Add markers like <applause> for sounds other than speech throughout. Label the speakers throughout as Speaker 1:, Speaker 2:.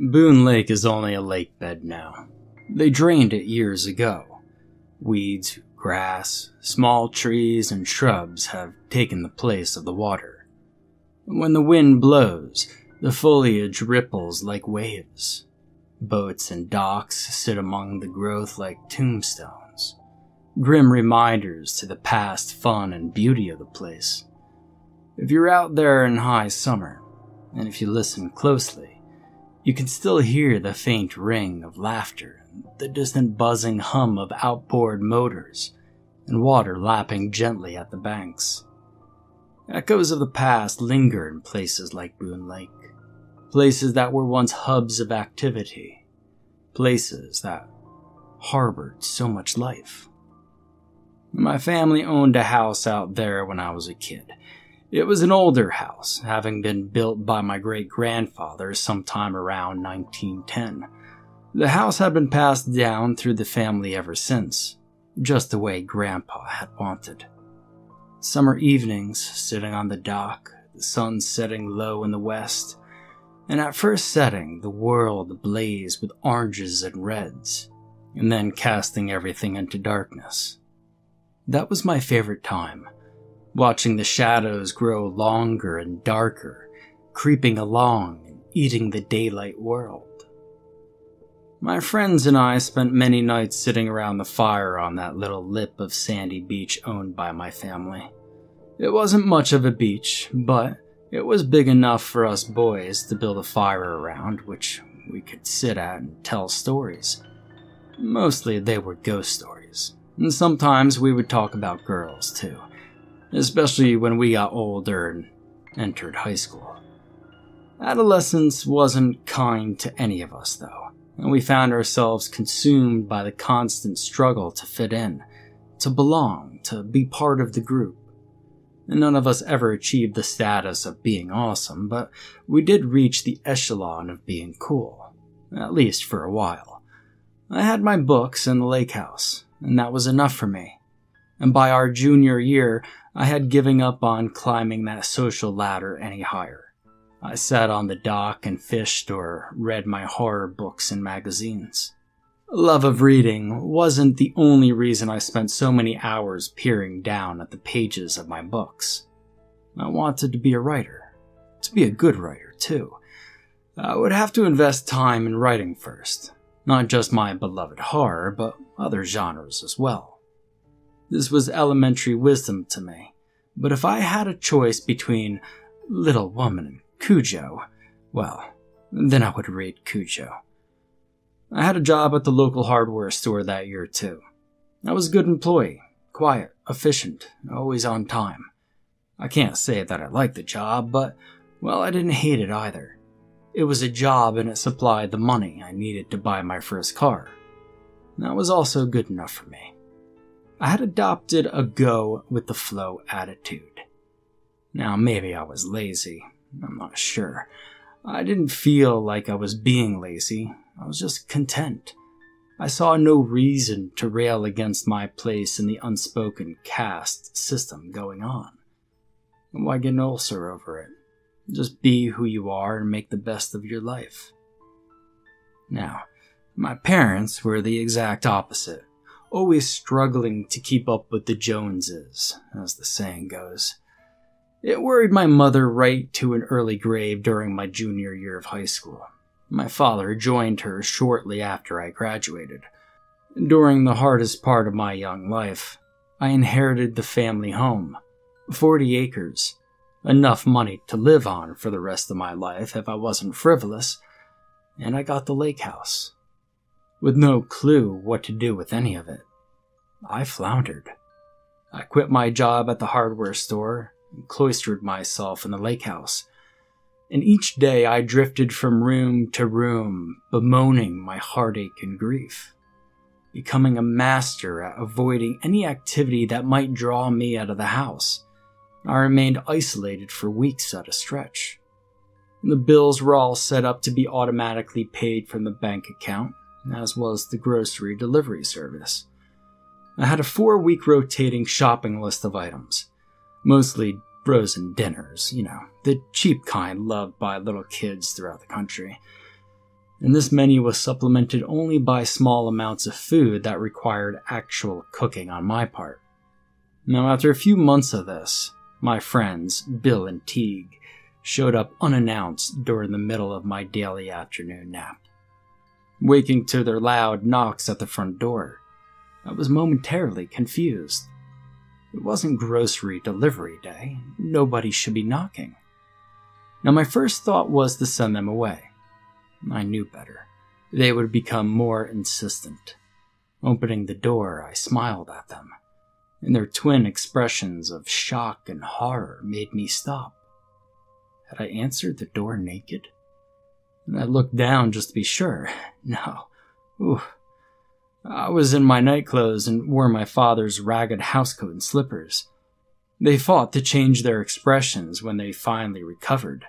Speaker 1: Boone Lake is only a lake bed now. They drained it years ago. Weeds, grass, small trees, and shrubs have taken the place of the water. When the wind blows, the foliage ripples like waves. Boats and docks sit among the growth like tombstones, grim reminders to the past fun and beauty of the place. If you're out there in high summer, and if you listen closely, you can still hear the faint ring of laughter, the distant buzzing hum of outboard motors, and water lapping gently at the banks. Echoes of the past linger in places like Boone Lake, places that were once hubs of activity, places that harbored so much life. My family owned a house out there when I was a kid, it was an older house, having been built by my great grandfather sometime around 1910. The house had been passed down through the family ever since, just the way Grandpa had wanted. Summer evenings, sitting on the dock, the sun setting low in the west, and at first setting, the world ablaze with oranges and reds, and then casting everything into darkness. That was my favorite time watching the shadows grow longer and darker, creeping along and eating the daylight world. My friends and I spent many nights sitting around the fire on that little lip of sandy beach owned by my family. It wasn't much of a beach, but it was big enough for us boys to build a fire around, which we could sit at and tell stories. Mostly they were ghost stories, and sometimes we would talk about girls too especially when we got older and entered high school. Adolescence wasn't kind to any of us, though, and we found ourselves consumed by the constant struggle to fit in, to belong, to be part of the group. None of us ever achieved the status of being awesome, but we did reach the echelon of being cool, at least for a while. I had my books in the lake house, and that was enough for me. And by our junior year, I had given up on climbing that social ladder any higher. I sat on the dock and fished or read my horror books and magazines. Love of reading wasn't the only reason I spent so many hours peering down at the pages of my books. I wanted to be a writer, to be a good writer, too. I would have to invest time in writing first, not just my beloved horror, but other genres as well. This was elementary wisdom to me. But if I had a choice between Little Women and Cujo, well, then I would read Cujo. I had a job at the local hardware store that year, too. I was a good employee, quiet, efficient, always on time. I can't say that I liked the job, but, well, I didn't hate it either. It was a job and it supplied the money I needed to buy my first car. That was also good enough for me. I had adopted a go with the flow attitude. Now, maybe I was lazy. I'm not sure. I didn't feel like I was being lazy. I was just content. I saw no reason to rail against my place in the unspoken caste system going on. Why get an ulcer over it? Just be who you are and make the best of your life. Now, my parents were the exact opposite always struggling to keep up with the Joneses, as the saying goes. It worried my mother right to an early grave during my junior year of high school. My father joined her shortly after I graduated. During the hardest part of my young life, I inherited the family home 40 acres, enough money to live on for the rest of my life if I wasn't frivolous, and I got the lake house with no clue what to do with any of it. I floundered. I quit my job at the hardware store and cloistered myself in the lake house. And each day I drifted from room to room, bemoaning my heartache and grief, becoming a master at avoiding any activity that might draw me out of the house. I remained isolated for weeks at a stretch. The bills were all set up to be automatically paid from the bank account, as was the grocery delivery service. I had a four week rotating shopping list of items, mostly frozen dinners, you know, the cheap kind loved by little kids throughout the country. and this menu was supplemented only by small amounts of food that required actual cooking on my part. Now, after a few months of this, my friends, Bill and Teague, showed up unannounced during the middle of my daily afternoon nap. Waking to their loud knocks at the front door, I was momentarily confused. It wasn't grocery delivery day, nobody should be knocking. Now, my first thought was to send them away. I knew better. They would become more insistent. Opening the door, I smiled at them, and their twin expressions of shock and horror made me stop. Had I answered the door naked? I looked down just to be sure. No. Ooh. I was in my nightclothes and wore my father's ragged housecoat and slippers. They fought to change their expressions when they finally recovered,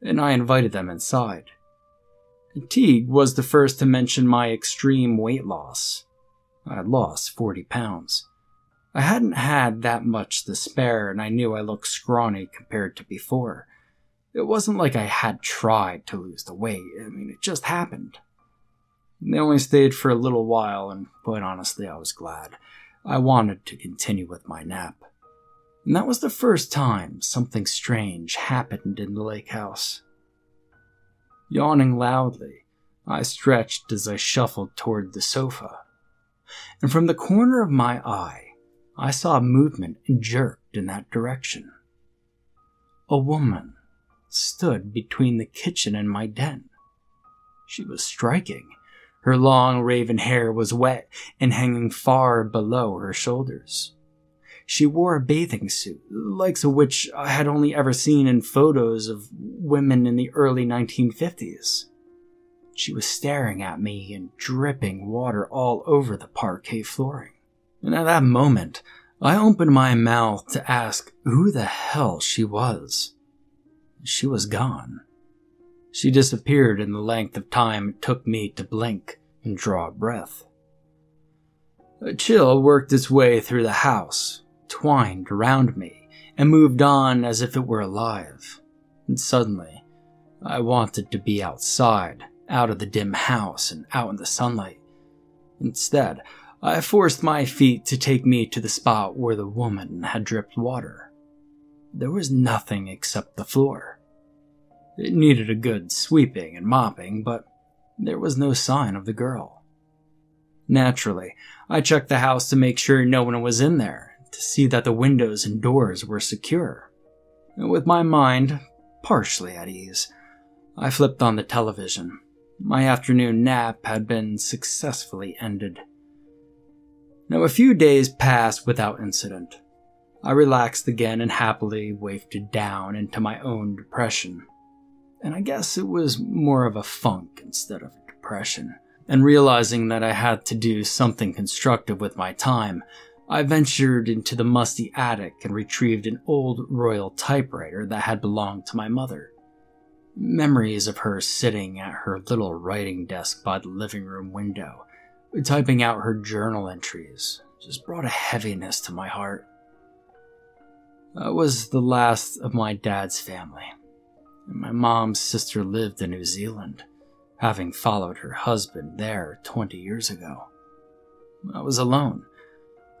Speaker 1: and I invited them inside. Teague was the first to mention my extreme weight loss. I had lost 40 pounds. I hadn't had that much to spare, and I knew I looked scrawny compared to before. It wasn't like I had tried to lose the weight, I mean, it just happened. They only stayed for a little while, and quite honestly, I was glad. I wanted to continue with my nap. And that was the first time something strange happened in the lake house. Yawning loudly, I stretched as I shuffled toward the sofa. And from the corner of my eye, I saw a movement and jerked in that direction. A woman stood between the kitchen and my den. She was striking. Her long raven hair was wet and hanging far below her shoulders. She wore a bathing suit, likes of which I had only ever seen in photos of women in the early 1950s. She was staring at me and dripping water all over the parquet flooring. And at that moment, I opened my mouth to ask who the hell she was. She was gone. She disappeared in the length of time it took me to blink and draw a breath. A chill worked its way through the house, twined around me and moved on as if it were alive. And suddenly, I wanted to be outside, out of the dim house and out in the sunlight. Instead, I forced my feet to take me to the spot where the woman had dripped water. There was nothing except the floor. It needed a good sweeping and mopping, but there was no sign of the girl. Naturally, I checked the house to make sure no one was in there to see that the windows and doors were secure. With my mind partially at ease, I flipped on the television. My afternoon nap had been successfully ended. Now, a few days passed without incident. I relaxed again and happily wafted down into my own depression. And I guess it was more of a funk instead of a depression. And realizing that I had to do something constructive with my time, I ventured into the musty attic and retrieved an old royal typewriter that had belonged to my mother. Memories of her sitting at her little writing desk by the living room window, typing out her journal entries, just brought a heaviness to my heart. I was the last of my dad's family, my mom's sister lived in New Zealand, having followed her husband there 20 years ago. I was alone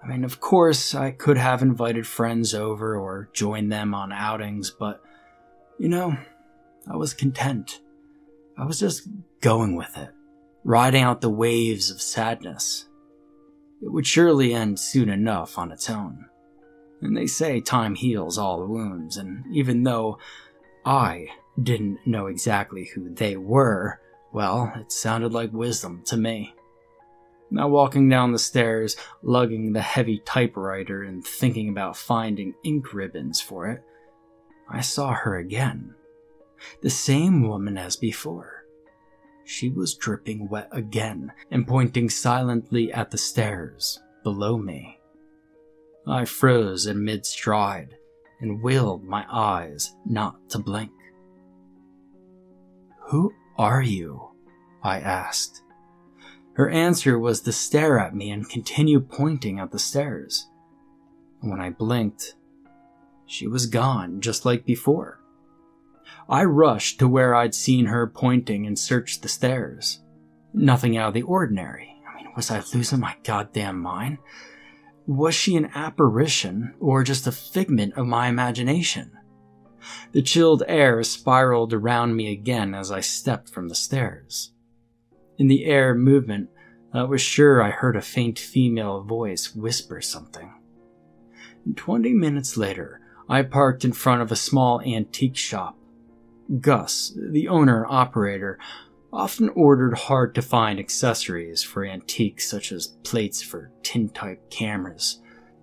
Speaker 1: I mean, of course, I could have invited friends over or joined them on outings, but, you know, I was content. I was just going with it, riding out the waves of sadness. It would surely end soon enough on its own. And they say time heals all wounds, and even though I didn't know exactly who they were, well, it sounded like wisdom to me. Now, walking down the stairs, lugging the heavy typewriter and thinking about finding ink ribbons for it, I saw her again. The same woman as before. She was dripping wet again and pointing silently at the stairs below me. I froze in mid stride and willed my eyes not to blink. Who are you? I asked. Her answer was to stare at me and continue pointing at the stairs. When I blinked, she was gone just like before. I rushed to where I'd seen her pointing and searched the stairs. Nothing out of the ordinary. I mean, was I losing my goddamn mind? Was she an apparition or just a figment of my imagination? The chilled air spiraled around me again as I stepped from the stairs. In the air movement, I was sure I heard a faint female voice whisper something. Twenty minutes later, I parked in front of a small antique shop. Gus, the owner operator, often ordered hard to find accessories for antiques such as plates for tintype cameras,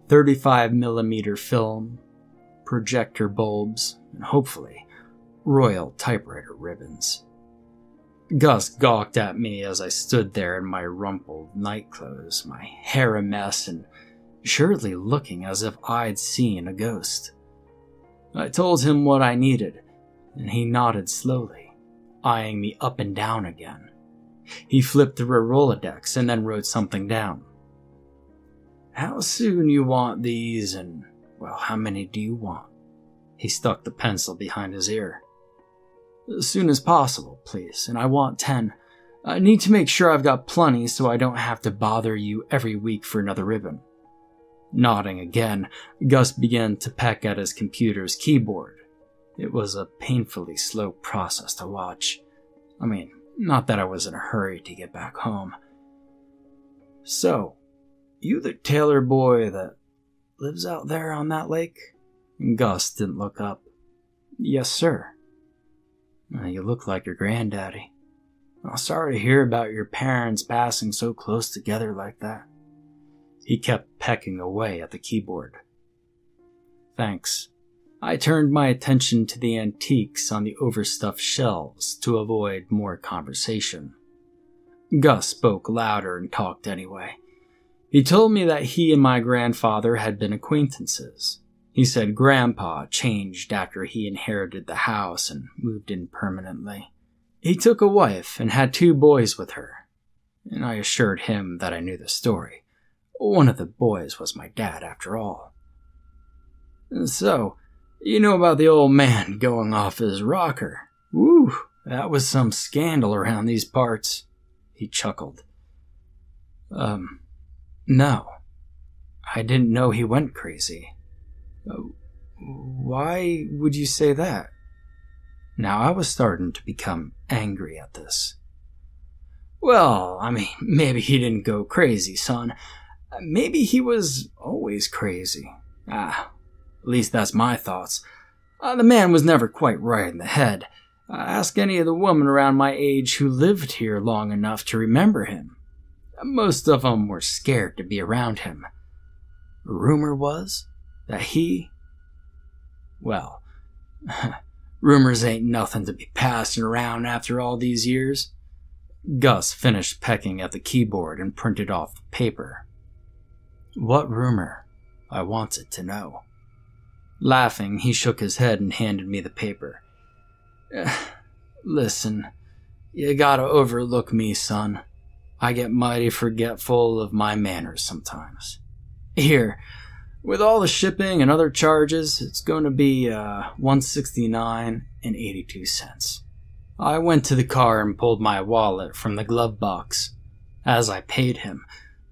Speaker 1: 35mm film, projector bulbs, and hopefully, royal typewriter ribbons. Gus gawked at me as I stood there in my rumpled nightclothes, my hair a mess, and surely looking as if I'd seen a ghost. I told him what I needed, and he nodded slowly, eyeing me up and down again. He flipped through a Rolodex and then wrote something down. How soon you want these, and, well, how many do you want? He stuck the pencil behind his ear. As soon as possible, please, and I want ten. I need to make sure I've got plenty so I don't have to bother you every week for another ribbon. Nodding again, Gus began to peck at his computer's keyboard. It was a painfully slow process to watch. I mean, not that I was in a hurry to get back home. So, you the Taylor boy that lives out there on that lake? Gus didn't look up. Yes, sir. You look like your granddaddy. I'm sorry to hear about your parents passing so close together like that. He kept pecking away at the keyboard. Thanks. I turned my attention to the antiques on the overstuffed shelves to avoid more conversation. Gus spoke louder and talked anyway. He told me that he and my grandfather had been acquaintances. He said Grandpa changed after he inherited the house and moved in permanently. He took a wife and had two boys with her, and I assured him that I knew the story. One of the boys was my dad, after all. So, you know about the old man going off his rocker? Woo, that was some scandal around these parts. He chuckled. Um, no. I didn't know he went crazy. Uh, why would you say that? Now I was starting to become angry at this. Well, I mean, <laughs> maybe he didn't go crazy, son. Maybe he was always crazy. Ah, at least that's my thoughts. Uh, the man was never quite right in the head. Uh, ask any of the women around my age who lived here long enough to remember him. Most of them were scared to be around him. Rumor was that he. Well, <laughs> rumors ain't nothing to be passing around after all these years. Gus finished pecking at the keyboard and printed off the paper. What rumor? I wanted to know. Laughing, he shook his head and handed me the paper. Listen, you gotta overlook me, son. I get mighty forgetful of my manners sometimes. Here, with all the shipping and other charges, it's going to be uh, 169 and 82 cents. I went to the car and pulled my wallet from the glove box. As I paid him,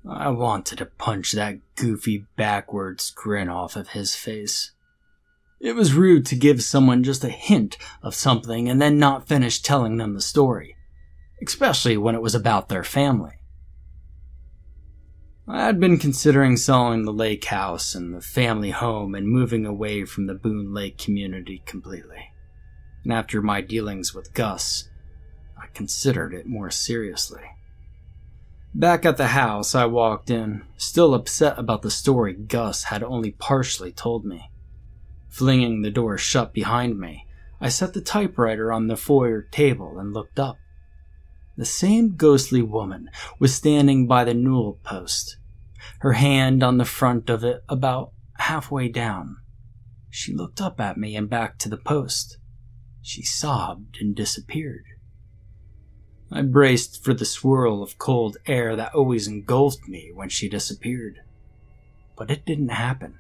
Speaker 1: I wanted to punch that goofy backwards grin off of his face. It was rude to give someone just a hint of something and then not finish telling them the story, especially when it was about their family. I had been considering selling the lake house and the family home and moving away from the Boone Lake community completely. And after my dealings with Gus, I considered it more seriously. Back at the house, I walked in, still upset about the story Gus had only partially told me. Flinging the door shut behind me, I set the typewriter on the foyer table and looked up. The same ghostly woman was standing by the newel post, her hand on the front of it about halfway down. She looked up at me and back to the post. She sobbed and disappeared. I braced for the swirl of cold air that always engulfed me when she disappeared. But it didn't happen,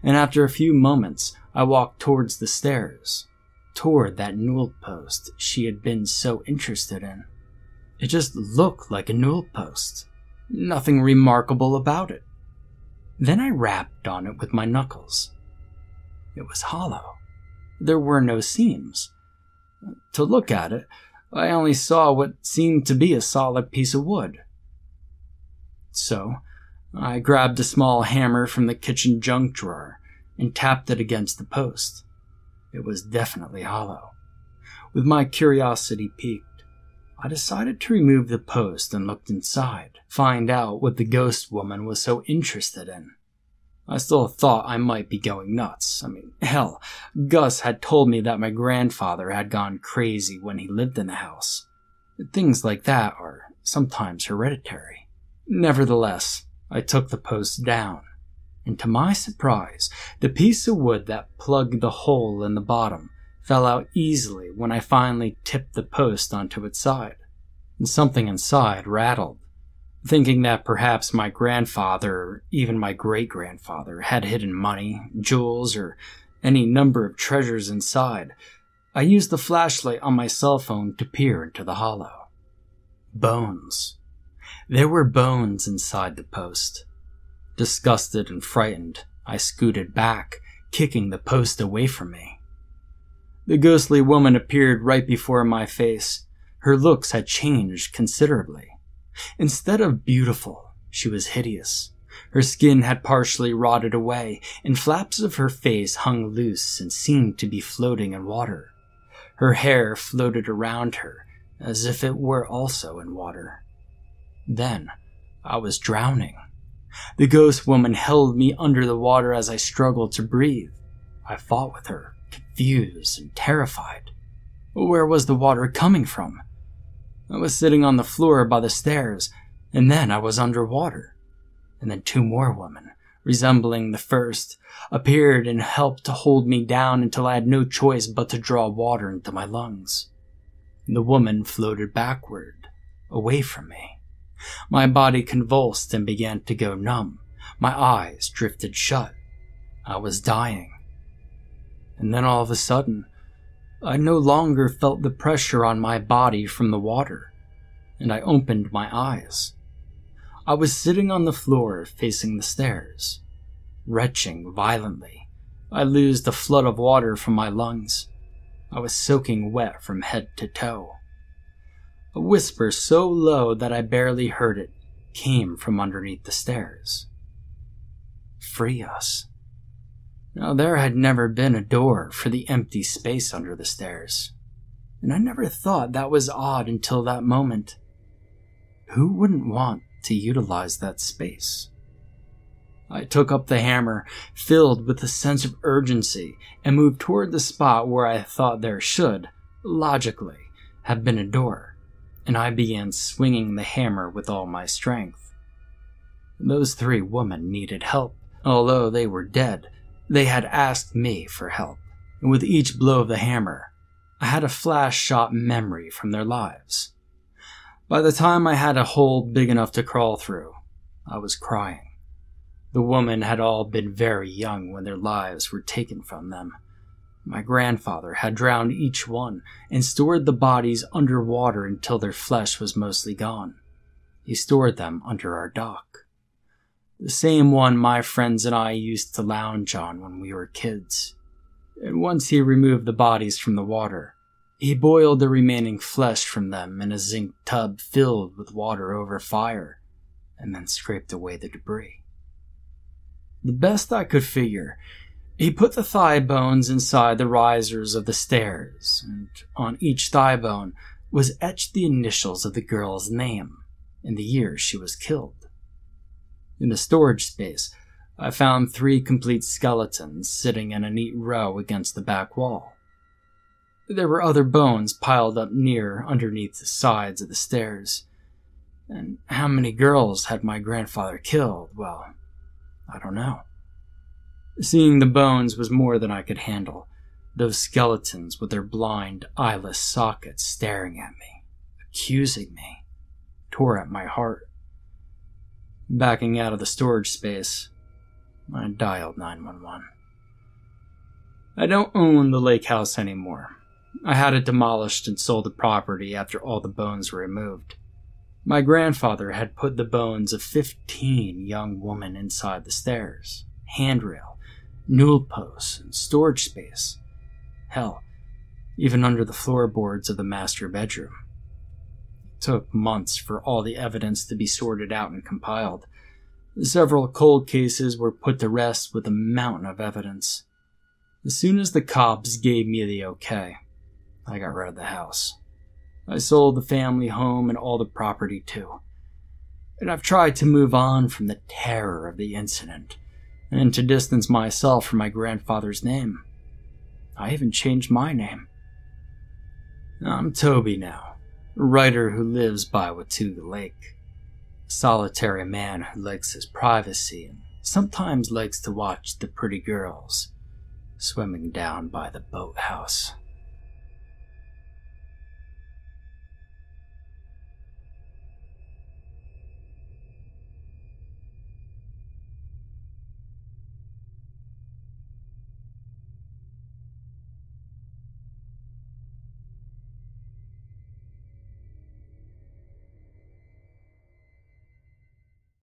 Speaker 1: and after a few moments, I walked towards the stairs. toward that newel post she had been so interested in. It just looked like a newel post. Nothing remarkable about it. Then I rapped on it with my knuckles. It was hollow. There were no seams. To look at it, I only saw what seemed to be a solid piece of wood. So, I grabbed a small hammer from the kitchen junk drawer and tapped it against the post. It was definitely hollow. With my curiosity piqued, I decided to remove the post and looked inside, find out what the ghost woman was so interested in. I still thought I might be going nuts. I mean, hell, Gus had told me that my grandfather had gone crazy when he lived in the house. Things like that are sometimes hereditary. Nevertheless, I took the post down, and to my surprise, the piece of wood that plugged the hole in the bottom fell out easily when I finally tipped the post onto its side, and something inside rattled thinking that perhaps my grandfather or even my great grandfather had hidden money, jewels, or any number of treasures inside, I used the flashlight on my cell phone to peer into the hollow. Bones. There were bones inside the post. Disgusted and frightened, I scooted back, kicking the post away from me. The ghostly woman appeared right before my face. Her looks had changed considerably. Instead of beautiful, she was hideous. Her skin had partially rotted away, and flaps of her face hung loose and seemed to be floating in water. Her hair floated around her as if it were also in water. Then I was drowning. The ghost woman held me under the water as I struggled to breathe. I fought with her, confused and terrified. Where was the water coming from? I was sitting on the floor by the stairs, and then I was underwater. And then two more women, resembling the first, appeared and helped to hold me down until I had no choice but to draw water into my lungs. The woman floated backward, away from me. My body convulsed and began to go numb. My eyes drifted shut. I was dying. And then all of a sudden, I no longer felt the pressure on my body from the water, and I opened my eyes. I was sitting on the floor facing the stairs, retching violently. I loosed a flood of water from my lungs. I was soaking wet from head to toe. A whisper so low that I barely heard it came from underneath the stairs. Free us. Now, there had never been a door for the empty space under the stairs, and I never thought that was odd until that moment. Who wouldn't want to utilize that space? I took up the hammer, filled with a sense of urgency, and moved toward the spot where I thought there should, logically, have been a door, and I began swinging the hammer with all my strength. Those three women needed help, although they were dead they had asked me for help, and with each blow of the hammer, I had a flash shot memory from their lives. By the time I had a hole big enough to crawl through, I was crying. The women had all been very young when their lives were taken from them. My grandfather had drowned each one and stored the bodies under water until their flesh was mostly gone. He stored them under our dock the same one my friends and I used to lounge on when we were kids. And once he removed the bodies from the water, he boiled the remaining flesh from them in a zinc tub filled with water over fire, and then scraped away the debris. The best I could figure, he put the thigh bones inside the risers of the stairs, and on each thigh bone was etched the initials of the girl's name and the year she was killed. In the storage space, I found three complete skeletons sitting in a neat row against the back wall. There were other bones piled up near underneath the sides of the stairs. And how many girls had my grandfather killed? Well, I don't know. Seeing the bones was more than I could handle. Those skeletons with their blind, eyeless sockets staring at me, accusing me, tore at my heart. Backing out of the storage space, I dialed 911. I don't own the lake house anymore, I had it demolished and sold the property after all the bones were removed. My grandfather had put the bones of 15 young women inside the stairs, handrail, newel posts, and storage space. Hell, even under the floorboards of the master bedroom. It took months for all the evidence to be sorted out and compiled. Several cold cases were put to rest with a mountain of evidence. As soon as the cops gave me the okay, I got rid of the house. I sold the family home and all the property too. And I've tried to move on from the terror of the incident and to distance myself from my grandfather's name. I even changed my name. I'm Toby now, a writer who lives by Watauga Lake. A solitary man who likes his privacy and sometimes likes to watch the pretty girls swimming down by the boathouse.